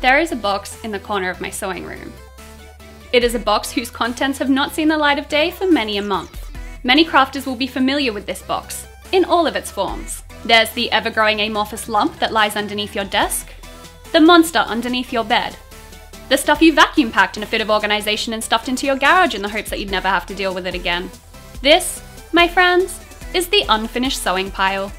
There is a box in the corner of my sewing room. It is a box whose contents have not seen the light of day for many a month. Many crafters will be familiar with this box, in all of its forms. There's the ever-growing amorphous lump that lies underneath your desk, the monster underneath your bed, the stuff you vacuum packed in a fit of organisation and stuffed into your garage in the hopes that you'd never have to deal with it again. This, my friends, is the unfinished sewing pile.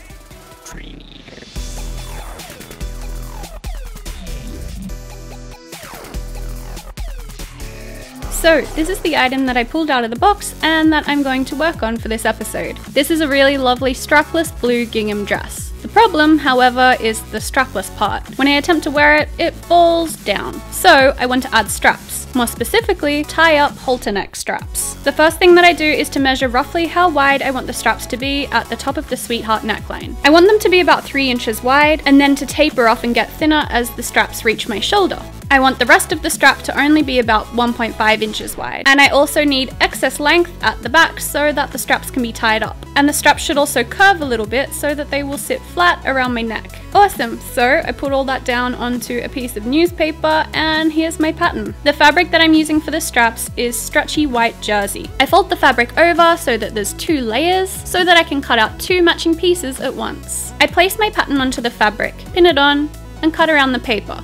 So this is the item that I pulled out of the box and that I'm going to work on for this episode. This is a really lovely strapless blue gingham dress. The problem, however, is the strapless part. When I attempt to wear it, it falls down. So I want to add straps. More specifically, tie up halter neck straps. The first thing that I do is to measure roughly how wide I want the straps to be at the top of the sweetheart neckline. I want them to be about 3 inches wide and then to taper off and get thinner as the straps reach my shoulder. I want the rest of the strap to only be about 1.5 inches wide. And I also need excess length at the back so that the straps can be tied up. And the straps should also curve a little bit so that they will sit flat around my neck. Awesome, so I put all that down onto a piece of newspaper and here's my pattern. The fabric that I'm using for the straps is stretchy white jersey. I fold the fabric over so that there's two layers so that I can cut out two matching pieces at once. I place my pattern onto the fabric, pin it on, and cut around the paper.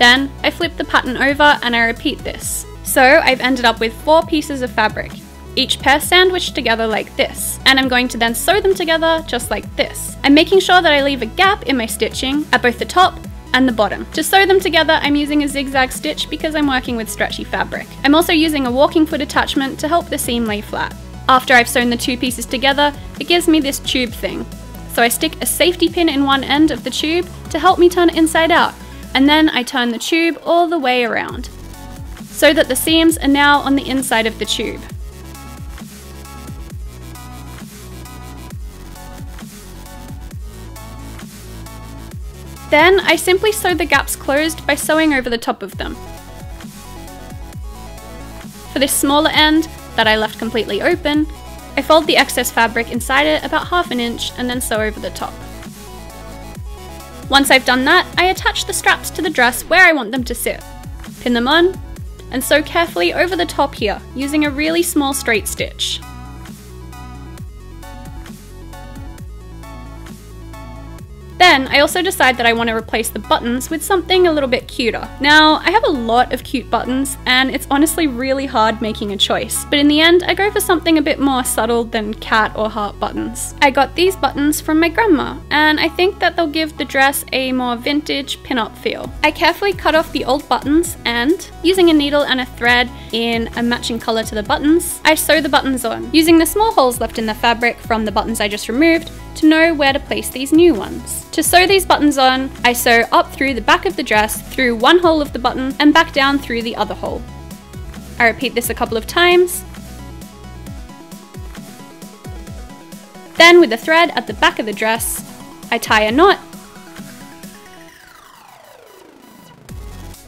Then I flip the pattern over and I repeat this. So I've ended up with four pieces of fabric, each pair sandwiched together like this, and I'm going to then sew them together just like this. I'm making sure that I leave a gap in my stitching at both the top and the bottom. To sew them together, I'm using a zigzag stitch because I'm working with stretchy fabric. I'm also using a walking foot attachment to help the seam lay flat. After I've sewn the two pieces together, it gives me this tube thing. So I stick a safety pin in one end of the tube to help me turn it inside out, and then I turn the tube all the way around, so that the seams are now on the inside of the tube. Then I simply sew the gaps closed by sewing over the top of them. For this smaller end, that I left completely open, I fold the excess fabric inside it about half an inch and then sew over the top. Once I've done that, I attach the straps to the dress where I want them to sit, pin them on, and sew carefully over the top here using a really small straight stitch. Then I also decide that I want to replace the buttons with something a little bit cuter. Now, I have a lot of cute buttons and it's honestly really hard making a choice, but in the end I go for something a bit more subtle than cat or heart buttons. I got these buttons from my grandma and I think that they'll give the dress a more vintage pin-up feel. I carefully cut off the old buttons and, using a needle and a thread in a matching colour to the buttons, I sew the buttons on, using the small holes left in the fabric from the buttons I just removed to know where to place these new ones. To sew these buttons on, I sew up through the back of the dress through one hole of the button and back down through the other hole. I repeat this a couple of times. Then with the thread at the back of the dress, I tie a knot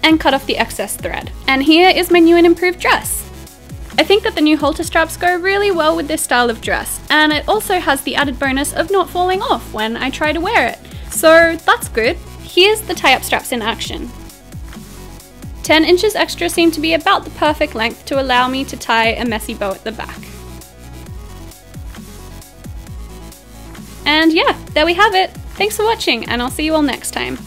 and cut off the excess thread. And here is my new and improved dress. I think that the new halter straps go really well with this style of dress, and it also has the added bonus of not falling off when I try to wear it. So that's good. Here's the tie-up straps in action. 10 inches extra seem to be about the perfect length to allow me to tie a messy bow at the back. And yeah, there we have it. Thanks for watching, and I'll see you all next time.